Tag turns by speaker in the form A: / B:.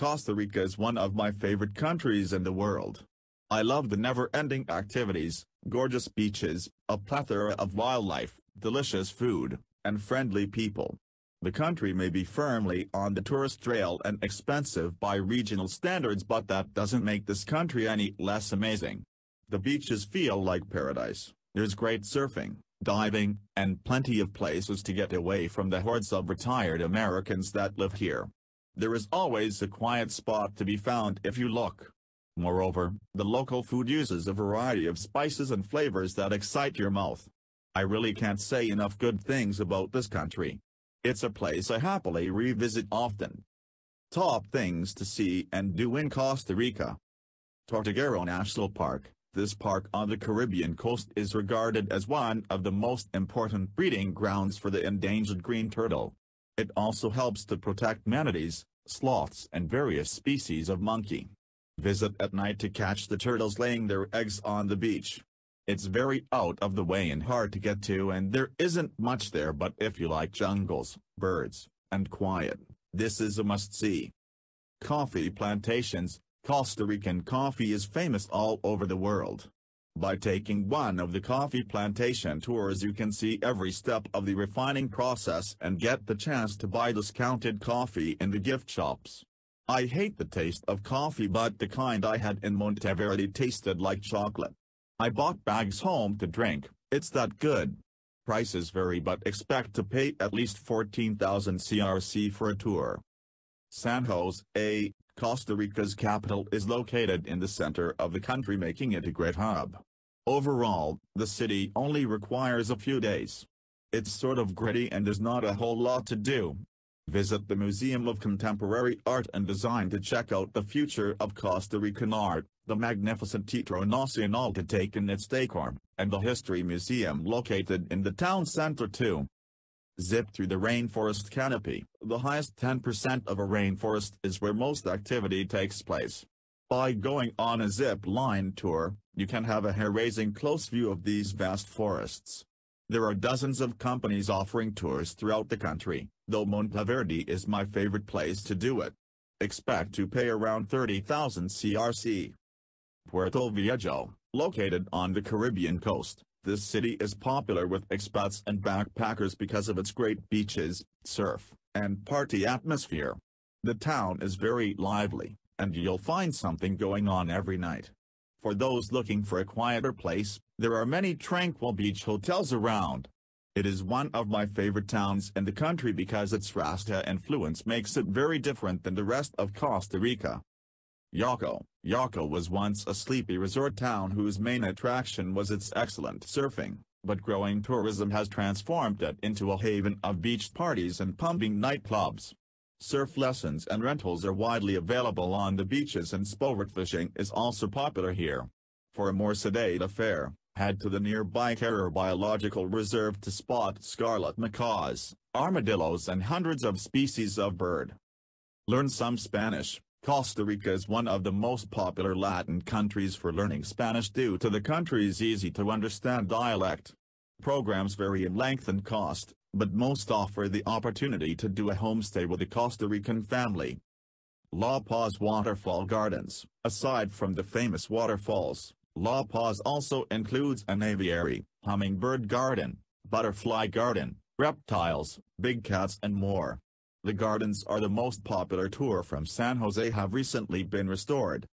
A: Costa Rica is one of my favorite countries in the world. I love the never-ending activities, gorgeous beaches, a plethora of wildlife, delicious food, and friendly people. The country may be firmly on the tourist trail and expensive by regional standards but that doesn't make this country any less amazing. The beaches feel like paradise, there's great surfing, diving, and plenty of places to get away from the hordes of retired Americans that live here. There is always a quiet spot to be found if you look. Moreover, the local food uses a variety of spices and flavors that excite your mouth. I really can't say enough good things about this country. It's a place I happily revisit often. Top things to see and do in Costa Rica. Tortuguero National Park, this park on the Caribbean coast is regarded as one of the most important breeding grounds for the endangered green turtle. It also helps to protect manatees, sloths and various species of monkey. Visit at night to catch the turtles laying their eggs on the beach. It's very out of the way and hard to get to and there isn't much there but if you like jungles, birds, and quiet, this is a must-see. Coffee plantations, Costa Rican coffee is famous all over the world. By taking one of the coffee plantation tours you can see every step of the refining process and get the chance to buy discounted coffee in the gift shops. I hate the taste of coffee but the kind I had in Monteverde tasted like chocolate. I bought bags home to drink, it's that good. Prices vary but expect to pay at least 14,000 CRC for a tour. San Jose, Costa Rica's capital is located in the center of the country making it a great hub. Overall, the city only requires a few days. It's sort of gritty and there's not a whole lot to do, Visit the Museum of Contemporary Art and Design to check out the future of Costa Rican art, the magnificent Teatro Nacional to take in its decor, and the History Museum located in the town center too. Zip through the rainforest canopy. The highest 10% of a rainforest is where most activity takes place. By going on a zip line tour, you can have a hair-raising close view of these vast forests. There are dozens of companies offering tours throughout the country, though Monteverde is my favorite place to do it. Expect to pay around 30,000 CRC. Puerto Viejo, located on the Caribbean coast, this city is popular with expats and backpackers because of its great beaches, surf, and party atmosphere. The town is very lively, and you'll find something going on every night. For those looking for a quieter place, there are many tranquil beach hotels around. It is one of my favorite towns in the country because its Rasta influence makes it very different than the rest of Costa Rica. Jacó Jacó was once a sleepy resort town whose main attraction was its excellent surfing, but growing tourism has transformed it into a haven of beach parties and pumping nightclubs. Surf lessons and rentals are widely available on the beaches and sport fishing is also popular here. For a more sedate affair, head to the nearby Carara Biological Reserve to spot scarlet macaws, armadillos and hundreds of species of bird. Learn some Spanish. Costa Rica is one of the most popular Latin countries for learning Spanish due to the country's easy-to-understand dialect. Programs vary in length and cost, but most offer the opportunity to do a homestay with a Costa Rican family. La Paz Waterfall Gardens Aside from the famous waterfalls, La Paz also includes an aviary, hummingbird garden, butterfly garden, reptiles, big cats and more. The gardens are the most popular tour from San Jose have recently been restored,